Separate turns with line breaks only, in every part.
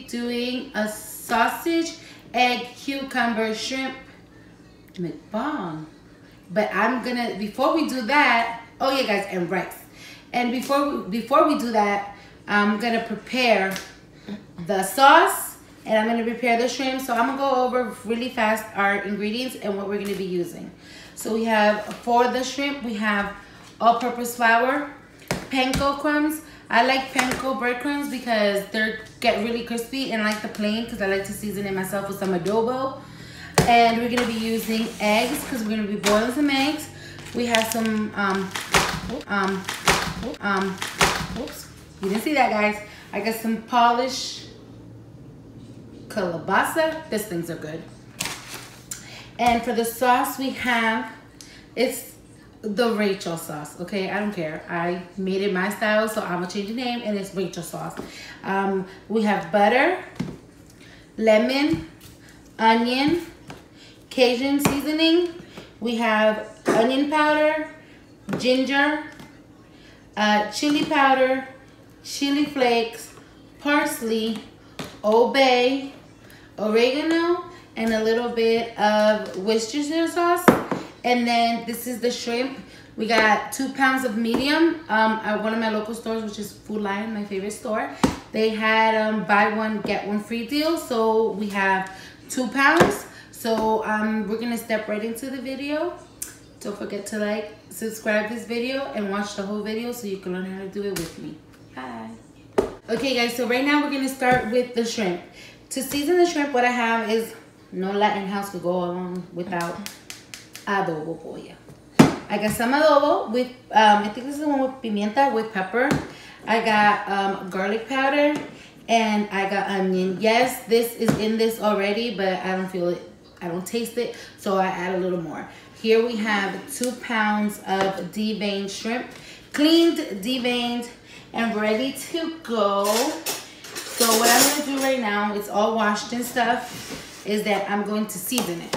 doing a sausage, egg, cucumber, shrimp mukbang. But I'm gonna before we do that, oh yeah guys, and rice. And before we, before we do that, I'm gonna prepare the sauce and I'm gonna prepare the shrimp. So I'm gonna go over really fast our ingredients and what we're gonna be using. So we have for the shrimp, we have all-purpose flour, panko crumbs. I like panko breadcrumbs because they get really crispy and I like the plain because I like to season it myself with some adobo. And we're gonna be using eggs because we're gonna be boiling some eggs. We have some, um, um, um, oops, you didn't see that guys. I got some polished calabasa. These things are good. And for the sauce we have, it's the Rachel sauce, okay? I don't care. I made it my style, so I'm gonna change the name and it's Rachel sauce. Um, we have butter, lemon, onion, Cajun seasoning. We have onion powder, ginger, uh, chili powder, chili flakes, parsley, Old Bay, oregano, and a little bit of Worcestershire sauce. And then this is the shrimp. We got two pounds of medium um, at one of my local stores, which is Food Lion, my favorite store. They had um, buy one, get one free deal. So we have two pounds. So um, we're gonna step right into the video. Don't forget to like, subscribe this video, and watch the whole video so you can learn how to do it with me. Bye. Okay guys, so right now we're gonna start with the shrimp. To season the shrimp, what I have is no Latin house could go along without adobo pollo. I got some adobo with, um, I think this is the one with pimienta with pepper. I got um, garlic powder and I got onion. Yes, this is in this already, but I don't feel it, I don't taste it, so I add a little more. Here we have two pounds of deveined shrimp, cleaned, deveined, and ready to go. So what I'm gonna do right now, it's all washed and stuff, is that I'm going to season it.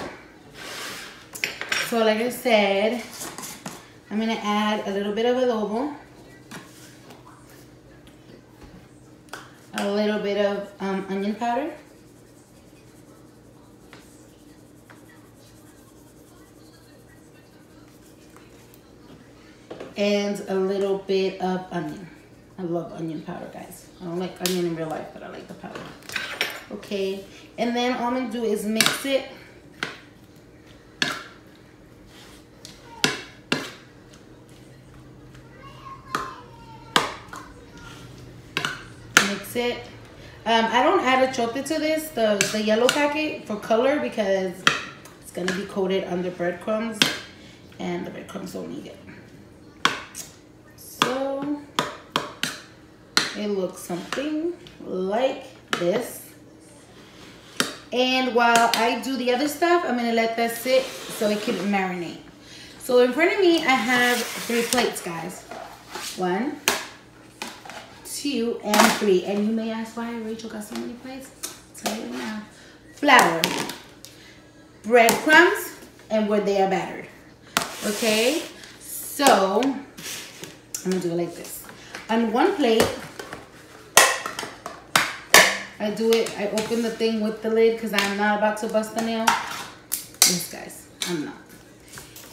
So like I said, I'm gonna add a little bit of adobo, a little bit of um, onion powder, and a little bit of onion. I love onion powder, guys. I don't like onion in real life, but I like the powder. Okay, and then all I'm gonna do is mix it. Mix it. Um, I don't add achiote to this, the, the yellow packet for color because it's gonna be coated under breadcrumbs and the breadcrumbs don't need it. So it looks something like this. And while I do the other stuff, I'm gonna let that sit so it can marinate. So in front of me, I have three plates, guys. One, two, and three. And you may ask why Rachel got so many plates. I'll tell you now. Flour, breadcrumbs, and where they are battered. Okay, so I'm gonna do it like this. On one plate, I do it, I open the thing with the lid because I'm not about to bust a nail. Yes, guys, I'm not.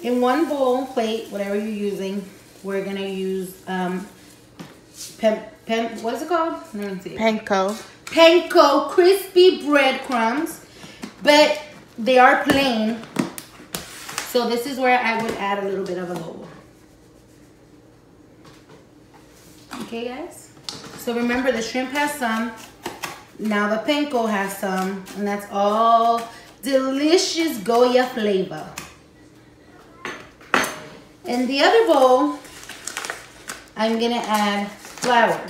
In one bowl, plate, whatever you're using, we're gonna use um, pen, pen, what is it called? Let me see.
Panko.
Panko crispy breadcrumbs, but they are plain. So this is where I would add a little bit of a adobo. Okay, guys? So remember, the shrimp has some. Now the panko has some. And that's all delicious Goya flavor. In the other bowl, I'm gonna add flour.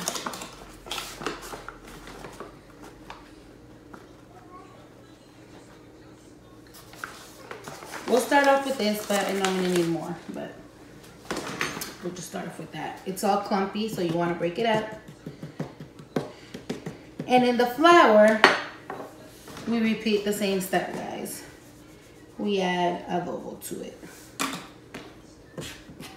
We'll start off with this, but I know I'm gonna need more, but we'll just start off with that. It's all clumpy, so you wanna break it up. And in the flour, we repeat the same step, guys. We add a adobo to it.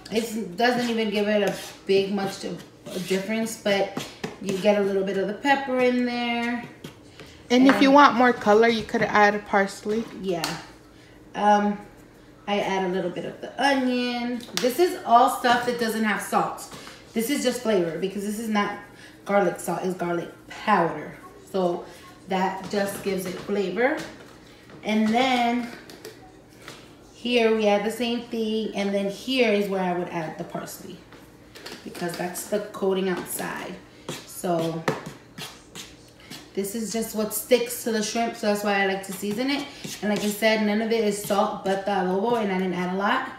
It doesn't even give it a big much of difference, but you get a little bit of the pepper in there.
And if you want more color, you could add parsley.
Yeah. Um, I add a little bit of the onion. This is all stuff that doesn't have salt. This is just flavor because this is not garlic salt, it's garlic powder. So that just gives it flavor. And then here we add the same thing. And then here is where I would add the parsley because that's the coating outside. So this is just what sticks to the shrimp, so that's why I like to season it. And like I said, none of it is salt but the adobo, and I didn't add a lot.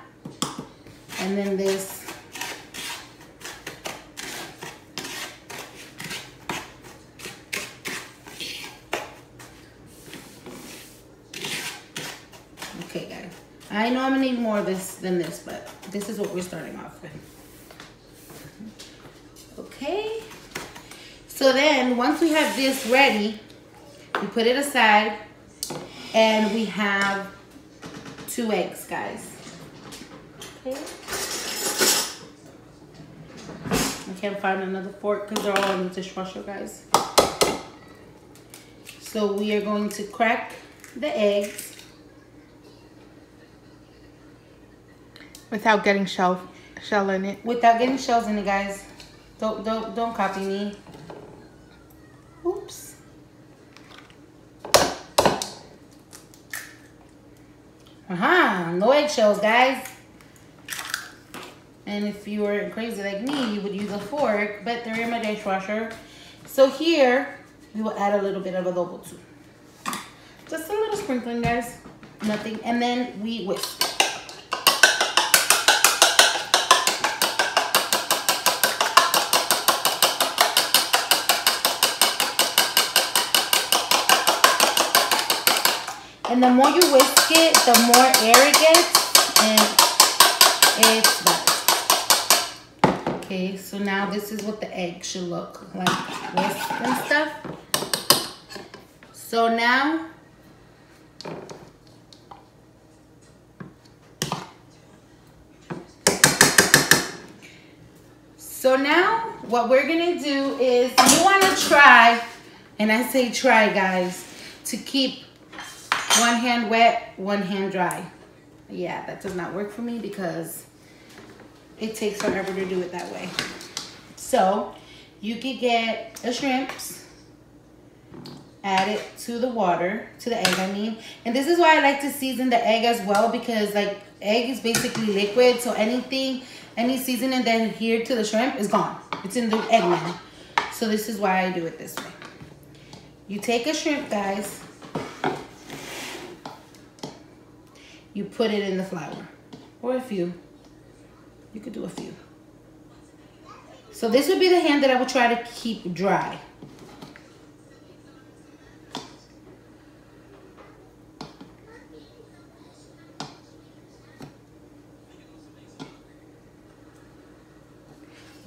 And then this Okay, guys. I know I'm gonna need more of this than this, but this is what we're starting off with. Okay. So then once we have this ready, we put it aside and we have two eggs, guys. Okay. I can't find another fork because they're all in the dishwasher, guys. So we are going to crack the eggs.
Without getting shell, shell in it.
Without getting shells in it, guys. Don't, don't, don't copy me. Oops. Uh-huh, no eggshells, guys. And if you were crazy like me, you would use a fork, but they're in my dishwasher. So here, we will add a little bit of adobo too. Just a little sprinkling, guys. Nothing. And then we whisk. And the more you whisk it, the more air it gets, and it's. Okay, so now this is what the egg should look like, whisk and stuff. So now, so now what we're gonna do is you wanna try, and I say try guys, to keep one hand wet, one hand dry. Yeah, that does not work for me because it takes forever to do it that way. So you could get the shrimps, add it to the water, to the egg I mean. And this is why I like to season the egg as well because like egg is basically liquid. So anything, any seasoning that adhered to the shrimp is gone. It's in the egg now. So this is why I do it this way. You take a shrimp, guys, you put it in the flour or a few. You could do a few. So this would be the hand that I would try to keep dry.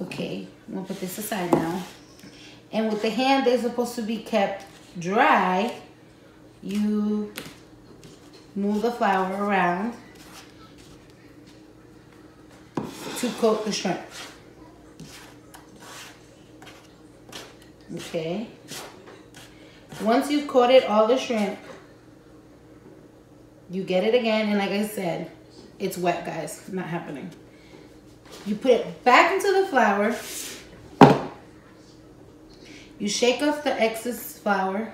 Okay, I'm gonna put this aside now. And with the hand that's supposed to be kept dry, you move the flour around to coat the shrimp. Okay. Once you've coated all the shrimp, you get it again, and like I said, it's wet, guys. Not happening. You put it back into the flour. You shake off the excess flour.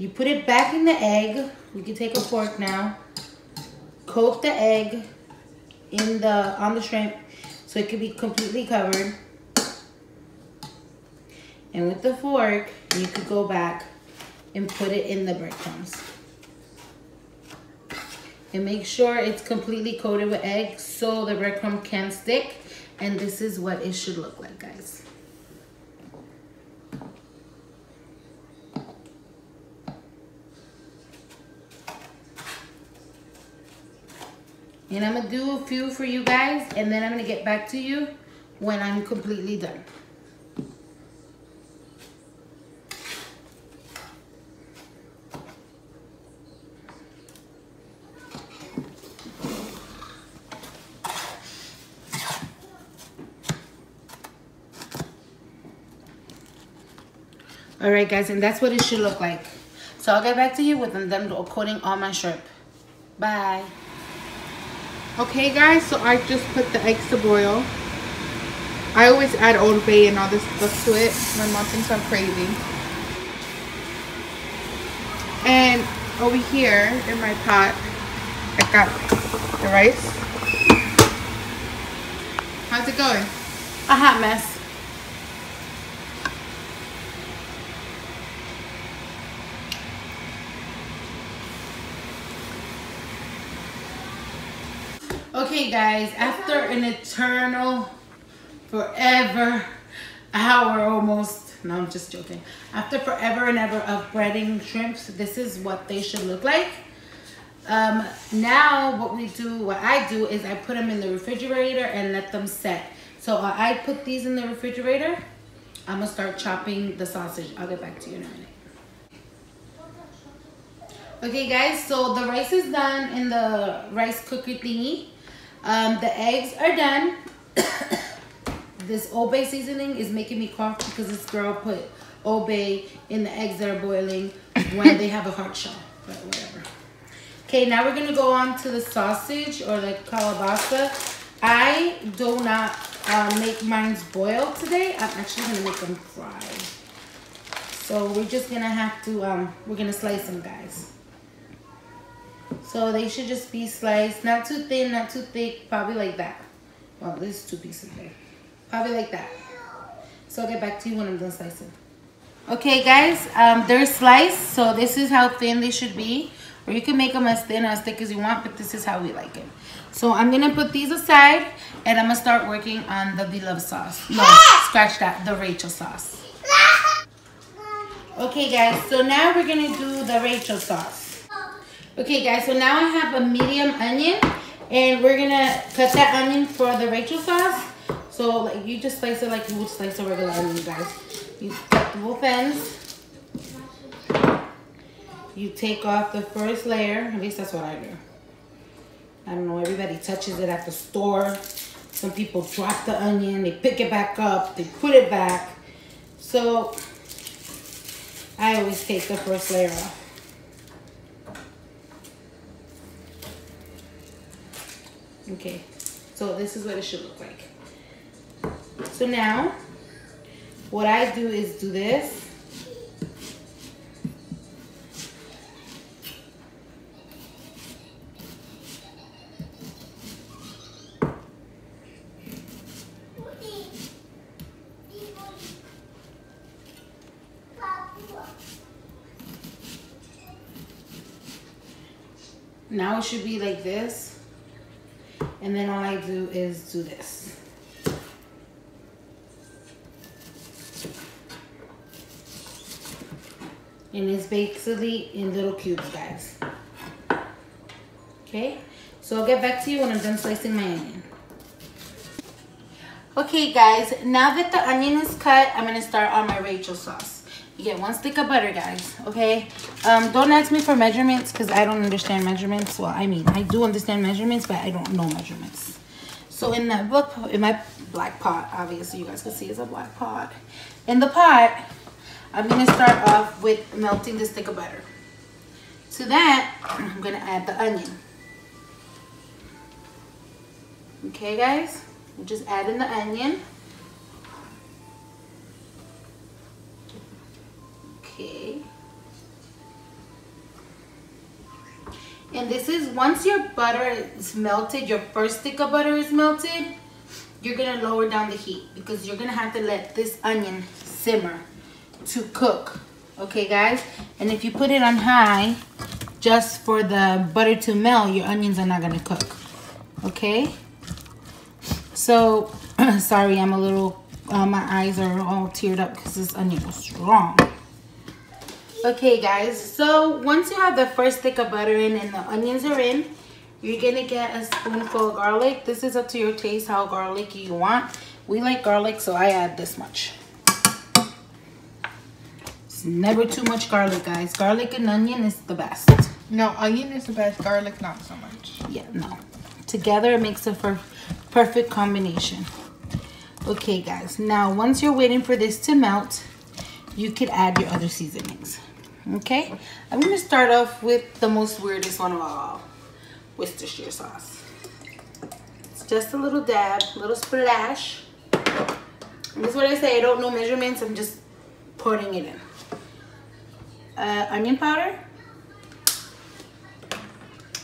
You put it back in the egg. You can take a fork now. Coat the egg in the on the shrimp so it can be completely covered. And with the fork, you could go back and put it in the breadcrumbs. and make sure it's completely coated with egg so the breadcrumb can stick. And this is what it should look like, guys. And I'm gonna do a few for you guys and then I'm gonna get back to you when I'm completely done. All right, guys, and that's what it should look like. So I'll get back to you with them coating all my shrimp. Bye.
Okay, guys, so I just put the eggs to boil. I always add Old Bay and all this stuff to it. My mom thinks I'm crazy. And over here in my pot, I got the rice. How's it going?
A hot mess. Okay, guys, after an eternal, forever, hour almost, no, I'm just joking. After forever and ever of breading shrimps, this is what they should look like. Um, now, what we do, what I do is I put them in the refrigerator and let them set. So uh, I put these in the refrigerator. I'm gonna start chopping the sausage. I'll get back to you in a minute. Okay guys, so the rice is done in the rice cooker thingy. Um, the eggs are done. this Old Bay seasoning is making me cough because this girl put Old Bay in the eggs that are boiling when they have a hard shell, but whatever. Okay, now we're gonna go on to the sausage or the calabasa. I do not uh, make mine boil today. I'm actually gonna make them fry. So we're just gonna have to, um, we're gonna slice them guys. So they should just be sliced, not too thin, not too thick, probably like that. Well, this is two pieces there. Probably like that. So I'll get back to you when I'm done slicing. Okay guys, um, they're sliced, so this is how thin they should be. Or you can make them as thin or as thick as you want, but this is how we like it. So I'm gonna put these aside and I'm gonna start working on the beloved sauce. No, scratch that, the Rachel sauce. Okay guys, so now we're gonna do the Rachel sauce. Okay guys, so now I have a medium onion and we're gonna cut that onion for the Rachel sauce. So like you just slice it like you would slice a regular onion guys. You cut the both ends. You take off the first layer, at least that's what I do. I don't know, everybody touches it at the store. Some people drop the onion, they pick it back up, they put it back. So I always take the first layer off. Okay, so this is what it should look like. So now, what I do is do this. Now it should be like this. And then all I do is do this. And it's basically in little cubes, guys. Okay, so I'll get back to you when I'm done slicing my onion. Okay guys, now that the onion is cut, I'm gonna start on my Rachel sauce. You get one stick of butter, guys, okay? Um, don't ask me for measurements because I don't understand measurements. Well, I mean, I do understand measurements, but I don't know measurements. So in that book, in my black pot, obviously you guys can see it's a black pot. In the pot, I'm gonna start off with melting the stick of butter. To that, I'm gonna add the onion. Okay, guys? I'm just adding the onion. Okay. And this is, once your butter is melted, your first stick of butter is melted, you're gonna lower down the heat because you're gonna have to let this onion simmer to cook. Okay guys? And if you put it on high, just for the butter to melt, your onions are not gonna cook, okay? So, sorry, I'm a little, uh, my eyes are all teared up because this onion was strong. Okay guys, so once you have the first stick of butter in and the onions are in, you're gonna get a spoonful of garlic. This is up to your taste, how garlicky you want. We like garlic, so I add this much. It's never too much garlic, guys. Garlic and onion is the best.
No, onion is the best. Garlic, not so much.
Yeah, no. Together it makes a perfect combination. Okay, guys. Now, once you're waiting for this to melt, you could add your other seasonings. Okay? I'm to start off with the most weirdest one of all. Worcestershire sauce. It's just a little dab, little splash. And this is what I say, I don't know measurements, I'm just putting it in. Uh, onion powder.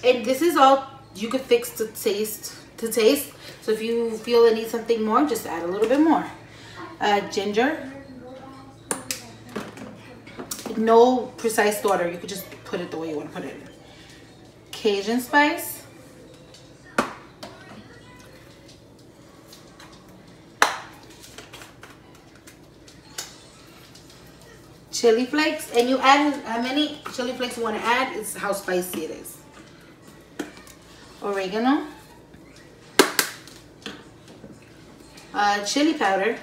And this is all you could fix to taste, to taste. So if you feel it needs something more, just add a little bit more. Uh, ginger. No precise order, you could just put it the way you want to put it. Cajun spice. Chili flakes, and you add how many chili flakes you want to add, it's how spicy it is. Oregano. Uh, chili powder.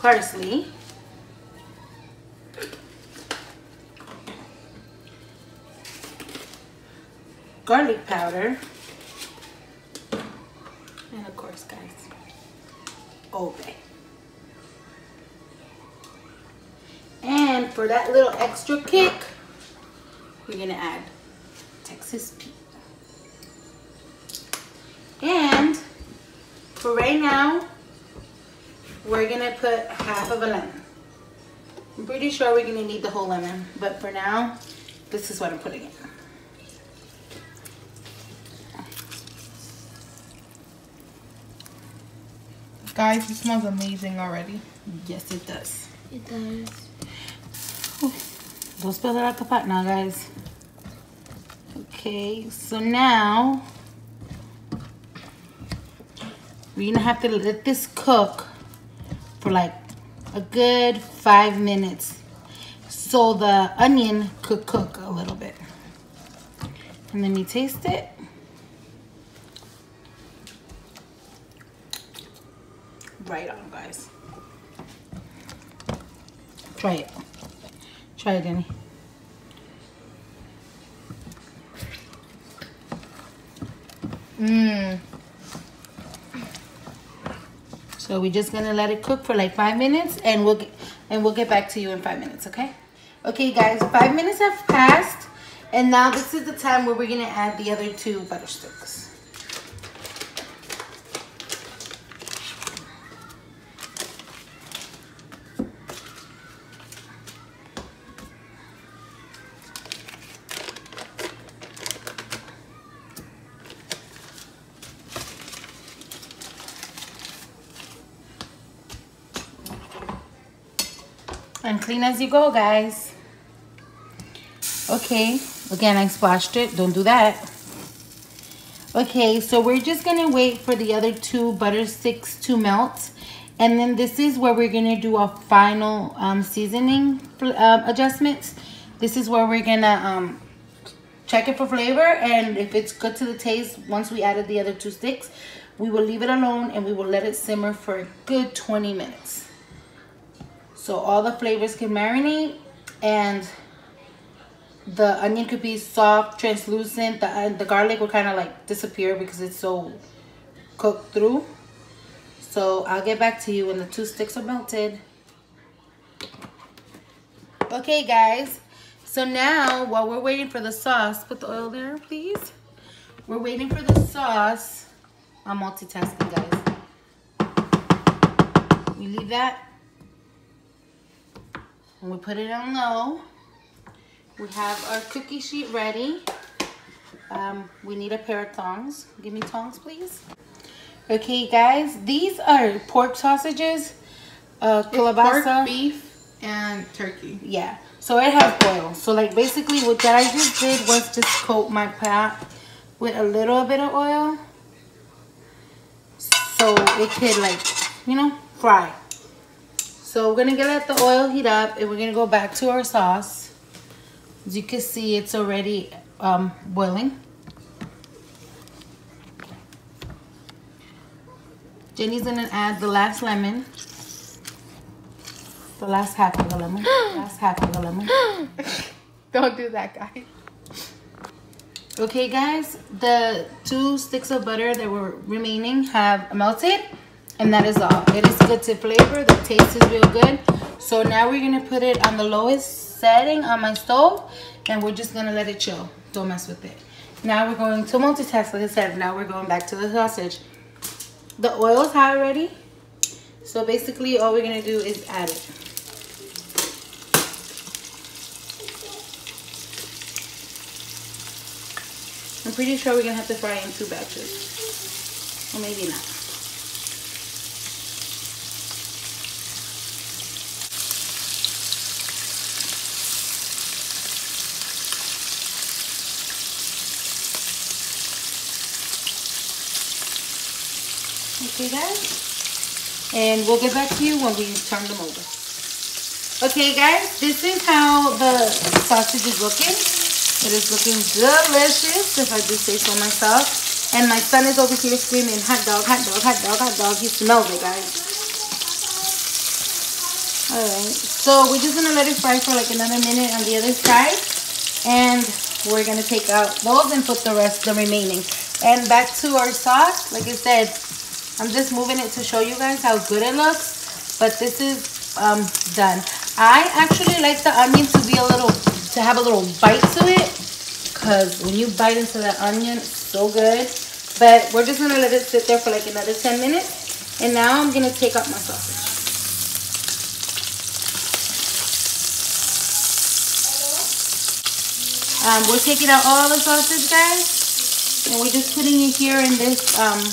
Parsley, garlic powder, and of course, guys, Old Bay. And for that little extra kick, of a lemon. I'm pretty sure we're gonna need the whole lemon, but for now, this is what I'm putting in.
Guys, it smells amazing already.
Yes, it does.
It does.
Don't spill it out the pot now, guys. Okay, so now we're gonna have to let this cook for like a good five minutes so the onion could cook a little bit. And let me taste it. Right on, guys. Try it. Try it, Denny.
Mmm.
So we're just gonna let it cook for like five minutes and we'll get, and we'll get back to you in five minutes, okay? Okay guys, five minutes have passed and now this is the time where we're gonna add the other two butter sticks. Clean as you go, guys. Okay, again, I splashed it. Don't do that. Okay, so we're just gonna wait for the other two butter sticks to melt. And then this is where we're gonna do a final um, seasoning uh, adjustments. This is where we're gonna um, check it for flavor. And if it's good to the taste, once we added the other two sticks, we will leave it alone and we will let it simmer for a good 20 minutes so all the flavors can marinate and the onion could be soft translucent. The, uh, the garlic will kind of like disappear because it's so cooked through. So I'll get back to you when the two sticks are melted. Okay guys. So now while we're waiting for the sauce put the oil there please. We're waiting for the sauce. I'm multitasking guys. You leave that and we put it on low. We have our cookie sheet ready. Um, we need a pair of tongs. Give me tongs, please. Okay, guys, these are pork sausages, uh,
It's pork, beef, and turkey.
Yeah, so it has oil. So like basically what that I just did was just coat my pot with a little bit of oil. So it could like, you know, fry. So we're gonna let the oil heat up and we're gonna go back to our sauce. As you can see, it's already um, boiling. Jenny's gonna add the last lemon. The last half of the lemon. last half of the lemon.
Don't do that, guys.
Okay, guys, the two sticks of butter that were remaining have melted, and that is all. It is good to flavor. The taste is real good. So now we're gonna put it on the lowest setting on my stove, and we're just gonna let it chill. Don't mess with it. Now we're going to multitask, like I said. Now we're going back to the sausage. The oil is hot already, so basically all we're gonna do is add it. I'm pretty sure we're gonna have to fry in two batches. Or maybe not. Okay guys? And we'll get back to you when we turn them over. Okay guys, this is how the sausage is looking. It is looking delicious, if I do say so myself. And my son is over here screaming, hot dog, hot dog, hot dog, hot dog. He smells it, guys. Alright, so we're just gonna let it fry for like another minute on the other side. And we're gonna take out those and put the rest, the remaining. And back to our sauce, like I said, I'm just moving it to show you guys how good it looks. But this is um, done. I actually like the onion to be a little, to have a little bite to it. Because when you bite into that onion, it's so good. But we're just going to let it sit there for like another 10 minutes. And now I'm going to take out my sausage. Um, we're taking out all the sausage, guys. And we're just putting it here in this, um,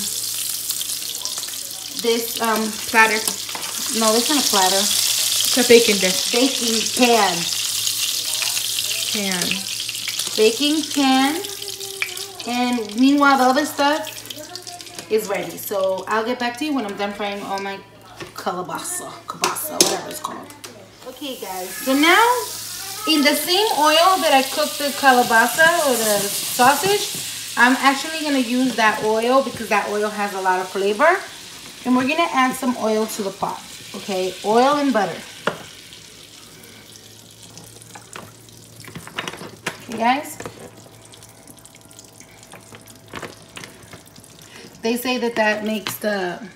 this, um,
Platter.
no, this not a platter.
It's a baking dish.
Baking pan.
Pan.
Baking pan. And meanwhile, the other stuff is ready. So I'll get back to you when I'm done frying all my kalabasa, kabasa, whatever it's called. Okay, guys. So now, in the same oil that I cooked the kalabasa or the sausage, I'm actually going to use that oil because that oil has a lot of flavor. And we're to add some oil to the pot. Okay, oil and butter. Okay, guys. They say that that makes the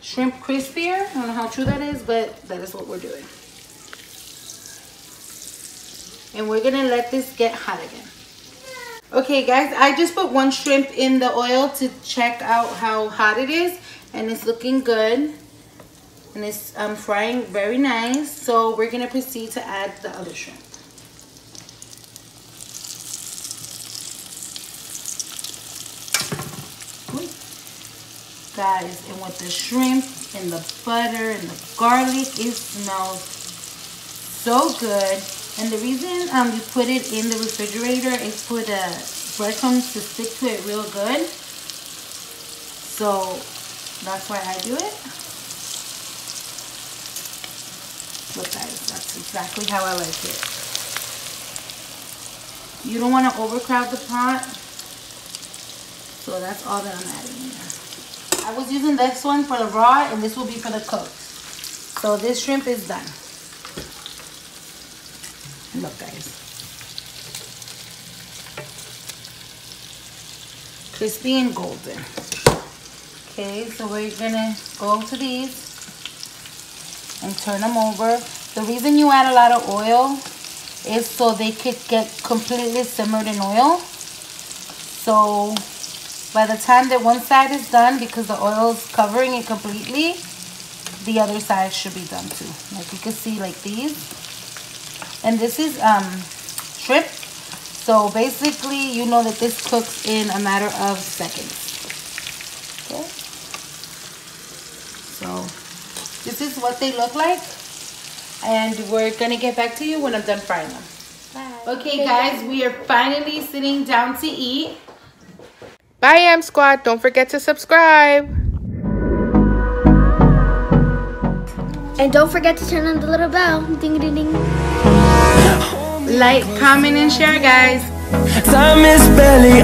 shrimp crispier. I don't know how true that is, but that is what we're doing. And we're gonna let this get hot again. Okay guys, I just put one shrimp in the oil to check out how hot it is. And it's looking good. And it's um, frying very nice. So we're gonna proceed to add the other shrimp. Guys, and with the shrimp and the butter and the garlic, it smells so good. And the reason um, you put it in the refrigerator is for the breadcrumbs to stick to it real good. So that's why I do it. Look guys, that's exactly how I like it. You don't want to overcrowd the pot. So that's all that I'm adding in there. I was using this one for the raw and this will be for the cooked. So this shrimp is done. Look guys. Crispy and golden. Okay, so we're gonna go to these and turn them over. The reason you add a lot of oil is so they could get completely simmered in oil. So by the time that one side is done, because the oil is covering it completely, the other side should be done too. Like you can see like these. And this is um, shrimp. So basically, you know that this cooks in a matter of seconds. Okay. This is what they look like. And we're gonna get back to you when I'm done frying them.
Bye.
Okay guys, we are finally sitting down to eat.
Bye, M Squad. Don't forget to subscribe.
And don't forget to turn on the little bell. Ding ding ding.
Like, comment, and share guys.
Time is barely